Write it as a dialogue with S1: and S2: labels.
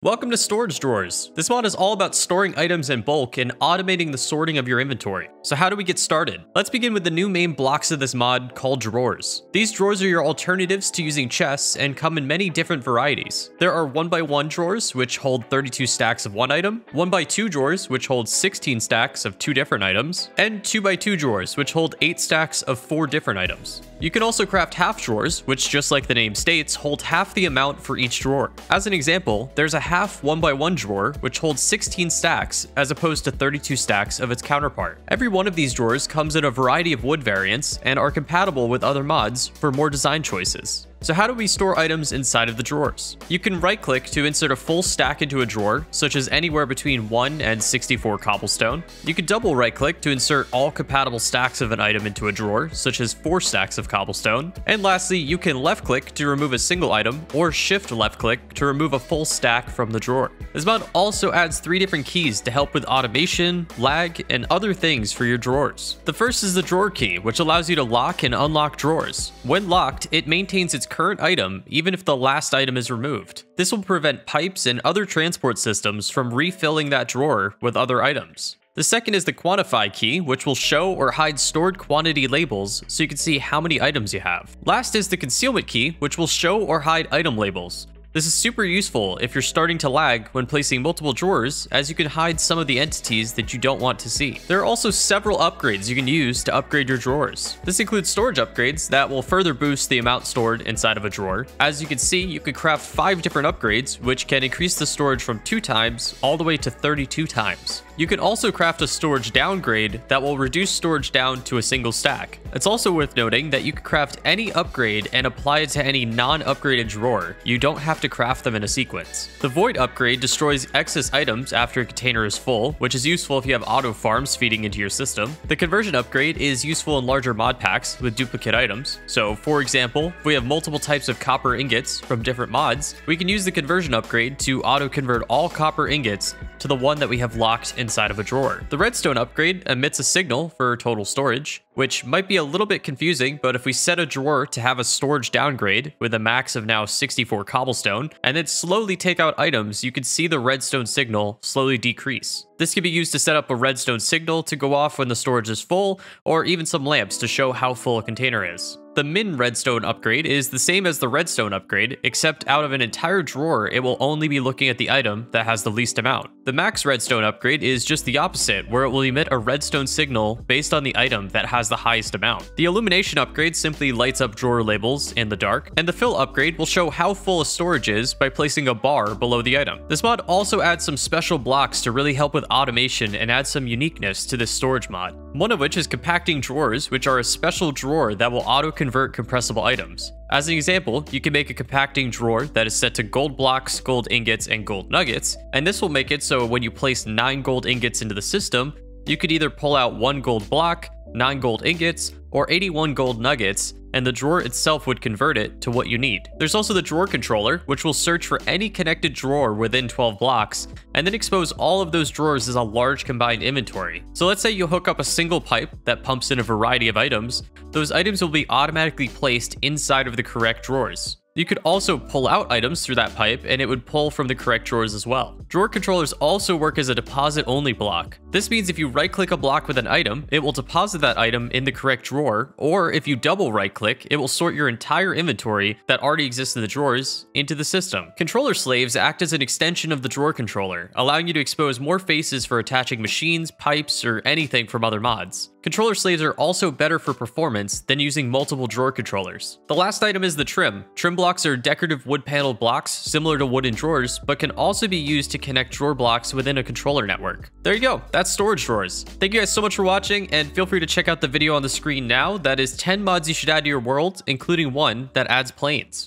S1: Welcome to Storage Drawers. This mod is all about storing items in bulk and automating the sorting of your inventory. So how do we get started? Let's begin with the new main blocks of this mod called drawers. These drawers are your alternatives to using chests and come in many different varieties. There are 1x1 drawers, which hold 32 stacks of one item, 1x2 drawers, which hold 16 stacks of two different items, and 2x2 drawers, which hold 8 stacks of 4 different items. You can also craft half drawers, which just like the name states, hold half the amount for each drawer. As an example, there's a half 1x1 drawer, which holds 16 stacks, as opposed to 32 stacks of its counterpart. Every one of these drawers comes in a variety of wood variants and are compatible with other mods for more design choices. So how do we store items inside of the drawers? You can right click to insert a full stack into a drawer, such as anywhere between 1 and 64 cobblestone. You can double right click to insert all compatible stacks of an item into a drawer, such as 4 stacks of cobblestone. And lastly, you can left click to remove a single item, or shift left click to remove a full stack from the drawer. This mod also adds 3 different keys to help with automation, lag, and other things for your drawers. The first is the drawer key, which allows you to lock and unlock drawers. When locked, it maintains its current item even if the last item is removed. This will prevent pipes and other transport systems from refilling that drawer with other items. The second is the quantify key, which will show or hide stored quantity labels so you can see how many items you have. Last is the concealment key, which will show or hide item labels. This is super useful if you're starting to lag when placing multiple drawers, as you can hide some of the entities that you don't want to see. There are also several upgrades you can use to upgrade your drawers. This includes storage upgrades that will further boost the amount stored inside of a drawer. As you can see, you can craft 5 different upgrades, which can increase the storage from 2 times all the way to 32 times. You can also craft a storage downgrade that will reduce storage down to a single stack. It's also worth noting that you can craft any upgrade and apply it to any non-upgraded drawer. You don't have to craft them in a sequence. The Void upgrade destroys excess items after a container is full, which is useful if you have auto farms feeding into your system. The Conversion upgrade is useful in larger mod packs with duplicate items. So for example, if we have multiple types of copper ingots from different mods, we can use the Conversion upgrade to auto convert all copper ingots to the one that we have locked inside of a drawer. The redstone upgrade emits a signal for total storage, which might be a little bit confusing, but if we set a drawer to have a storage downgrade with a max of now 64 cobblestone, and then slowly take out items, you can see the redstone signal slowly decrease. This can be used to set up a redstone signal to go off when the storage is full, or even some lamps to show how full a container is. The min redstone upgrade is the same as the redstone upgrade, except out of an entire drawer, it will only be looking at the item that has the least amount. The max redstone upgrade is just the opposite, where it will emit a redstone signal based on the item that has the highest amount. The illumination upgrade simply lights up drawer labels in the dark, and the fill upgrade will show how full a storage is by placing a bar below the item. This mod also adds some special blocks to really help with automation and add some uniqueness to this storage mod. One of which is compacting drawers, which are a special drawer that will auto-convert compressible items. As an example, you can make a compacting drawer that is set to gold blocks, gold ingots, and gold nuggets, and this will make it so when you place 9 gold ingots into the system, you could either pull out 1 gold block, 9 gold ingots, or 81 gold nuggets, and the drawer itself would convert it to what you need. There's also the drawer controller, which will search for any connected drawer within 12 blocks, and then expose all of those drawers as a large combined inventory. So let's say you hook up a single pipe that pumps in a variety of items, those items will be automatically placed inside of the correct drawers. You could also pull out items through that pipe and it would pull from the correct drawers as well. Drawer controllers also work as a deposit only block. This means if you right click a block with an item, it will deposit that item in the correct drawer, or if you double right click, it will sort your entire inventory that already exists in the drawers into the system. Controller slaves act as an extension of the drawer controller, allowing you to expose more faces for attaching machines, pipes, or anything from other mods. Controller slaves are also better for performance than using multiple drawer controllers. The last item is the trim. Trim blocks are decorative wood paneled blocks similar to wooden drawers, but can also be used to connect drawer blocks within a controller network. There you go, that's storage drawers. Thank you guys so much for watching, and feel free to check out the video on the screen now that is 10 mods you should add to your world, including one that adds planes.